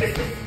Yes.